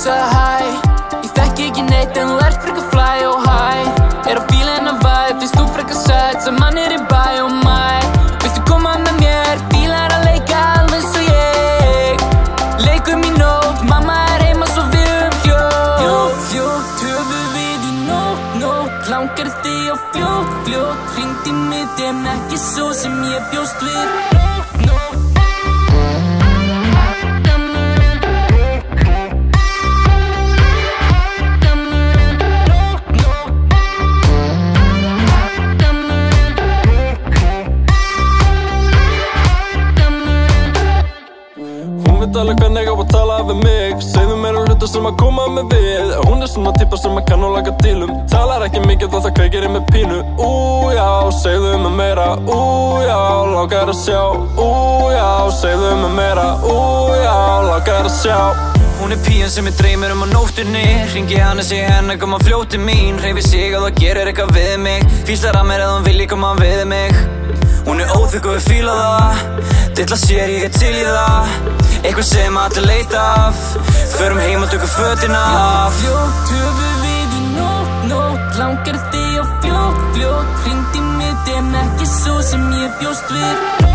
Hún sagði hæ. Ég þekki ekki neitt en ert frekar fly og hæ Er á fílinn að væð Fyrst þú frekar sætt sem mann er í bæ og mæ Viltu koma með mér? Fílar að leika alveg svo ég. Leikum í nótt Mamma er heima svo við um fljótt Fljótt, fljótt, töfu við í nótt, nótt. Langar þig á fljótt, fljótt Ringd í mitt en ekki svo sem ég bjóst við veit alveg hvernig á að tala við mig. Segðu mér um hluta sem að koma með við. Hún er svona típa sem að kann og laga til um. Talar ekki mikið þó það kveikir í mig pínu. Ú já, segðu mér meira. Ú já, langar að sjá. Ú já, segðu mér meira. Ú já, langar að sjá. Hún er pían sem ég dreymir um á nóttunni. Ringi hann að segja henn að koma fljóti mín. Hreyfi sig að það gerir eitthvað við mig. Fýslar að mér að hún vilji koma við mig. Hún er óþygg og ég fíla það. Dilla sér ég er til í það Eitthvað sem allir leita af Förum heim og tökum fötina af. Fljótt, töfu við í nótt, nótt. Langar þig á fljótt, fljótt Ringd í mitt en ekki svo sem ég bjóst við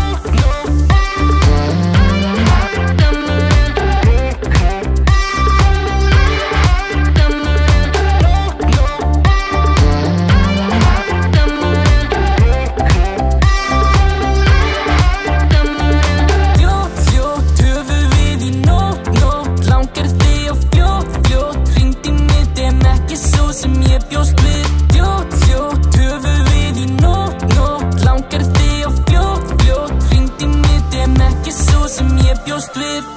sem ég bjóst við. Fljótt, fljótt, töfu við í nótt, nótt Langar þig á fljótt, fljótt. Ringd í mitt en ekki svo sem ég bjóst við